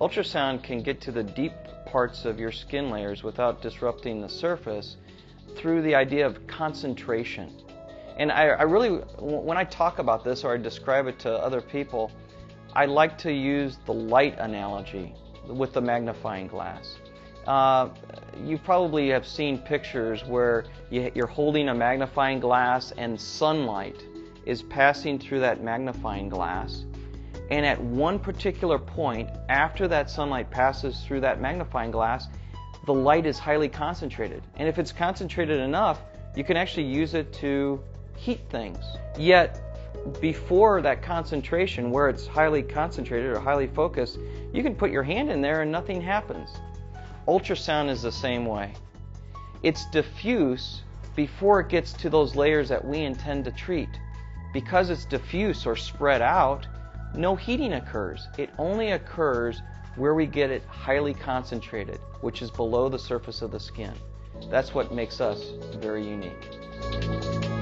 Ultrasound can get to the deep parts of your skin layers without disrupting the surface through the idea of concentration. And I, I, really, when I talk about this or I describe it to other people, I like to use the light analogy with the magnifying glass. Uh, you probably have seen pictures where you, you're holding a magnifying glass and sunlight is passing through that magnifying glass. And at one particular point, after that sunlight passes through that magnifying glass, the light is highly concentrated. And if it's concentrated enough, you can actually use it to heat things. Yet, before that concentration, where it's highly concentrated or highly focused, you can put your hand in there and nothing happens. Ultrasound is the same way. It's diffuse before it gets to those layers that we intend to treat. Because it's diffuse or spread out, no heating occurs. It only occurs where we get it highly concentrated, which is below the surface of the skin. That's what makes us very unique.